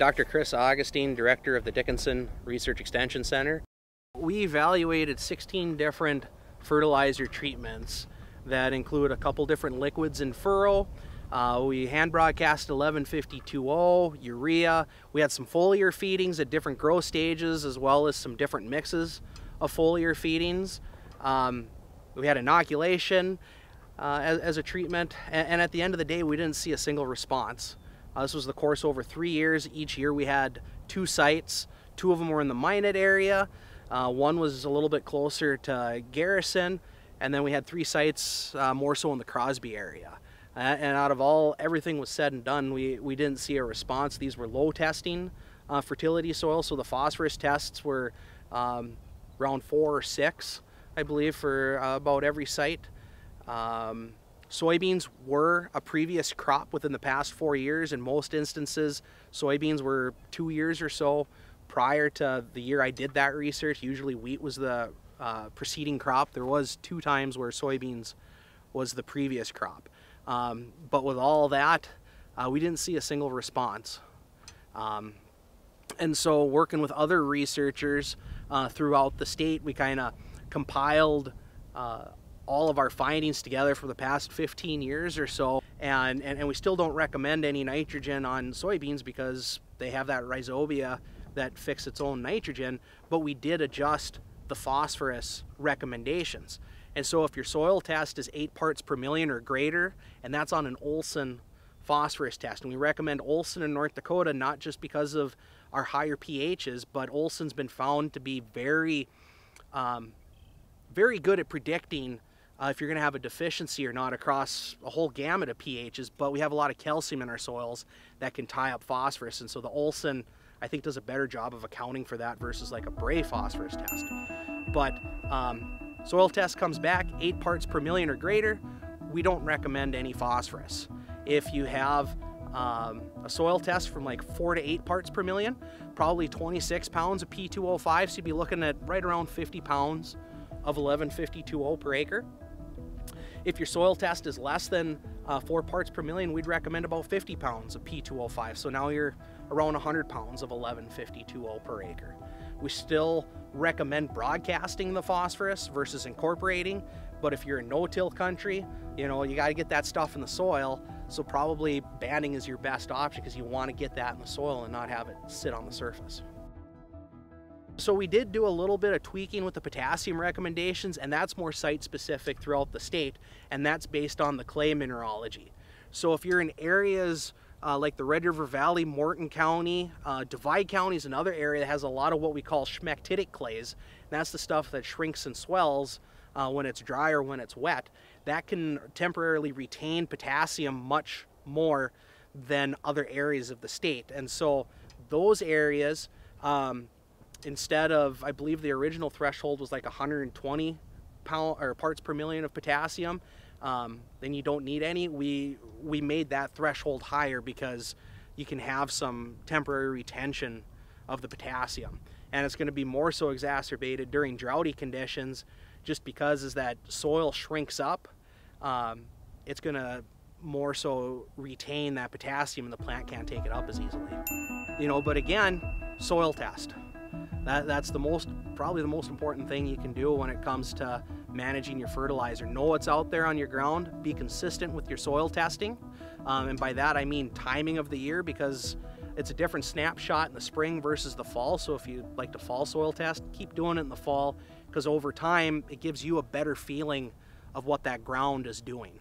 Dr. Chris Augustin, Director of the Dickinson Research Extension Center. We evaluated 16 different fertilizer treatments that include a couple different liquids in furrow. Uh, we hand broadcast 1152O, urea. We had some foliar feedings at different growth stages as well as some different mixes of foliar feedings. Um, we had inoculation uh, as, as, a treatment and, and at the end of the day we didn't see a single response. Uh, this was the course over three years. Each year we had two sites. Two of them were in the Minot area. Uh, one was a little bit closer to Garrison. And then we had three sites uh, more so in the Crosby area. Uh, and out of all, everything was said and done, we, we didn't see a response. These were low testing uh, fertility soil. So the phosphorus tests were um, around four or six, I believe, for uh, about every site. Um, Soybeans were a previous crop within the past four years. In most instances, soybeans were two years or so prior to the year I did that research. Usually wheat was the uh, preceding crop. There was two times where soybeans was the previous crop. Um, but with all that, uh, we didn't see a single response. Um, and so working with other researchers uh, throughout the state, we kind of compiled uh, all of our findings together for the past 15 years or so and, and, and we still don't recommend any nitrogen on soybeans because they have that rhizobia that fix its own nitrogen but we did adjust the phosphorus recommendations. And so if your soil test is 8 parts per million or greater and that's on an Olsen phosphorus test and we recommend Olsen in North Dakota not just because of our higher pHs but Olsen's been found to be very um, very good at predicting uh, if you're going to have a deficiency or not across a whole gamut of pHs, but we have a lot of calcium in our soils that can tie up phosphorus. And so the Olsen, I think, does a better job of accounting for that versus like a Bray phosphorus test. But um, soil test comes back eight parts per million or greater, we don't recommend any phosphorus. If you have um, a soil test from like four to eight parts per million, probably 26 pounds of P2O5, so you'd be looking at right around 50 pounds of 1152O per acre. If your soil test is less than uh, four parts per million, we'd recommend about 50 pounds of P2O5. So now you're around 100 pounds of 1152O per acre. We still recommend broadcasting the phosphorus versus incorporating, but if you're in no-till country, you know, you gotta get that stuff in the soil, so probably banding is your best option because you wanna get that in the soil and not have it sit on the surface. So we did do a little bit of tweaking with the potassium recommendations and that's more site specific throughout the state and that's based on the clay mineralogy. So if you're in areas uh, like the Red River Valley, Morton County, uh, Divide County is another area that has a lot of what we call smectitic clays. that's the stuff that shrinks and swells uh, when it's dry or when it's wet. That can temporarily retain potassium much more than other areas of the state. And so those areas, um, instead of, I believe the original threshold was like 120 pound or parts per million of potassium, um, then you don't need any. We we made that threshold higher because you can have some temporary retention of the potassium, and it's going to be more so exacerbated during droughty conditions, just because as that soil shrinks up, um, it's going to more so retain that potassium, and the plant can't take it up as easily. You know, but again, soil test. That, that's the most, probably the most important thing you can do when it comes to managing your fertilizer. Know what's out there on your ground, be consistent with your soil testing. Um, and by that I mean timing of the year because it's a different snapshot in the spring versus the fall. So if you like to fall soil test, keep doing it in the fall because over time it gives you a better feeling of what that ground is doing.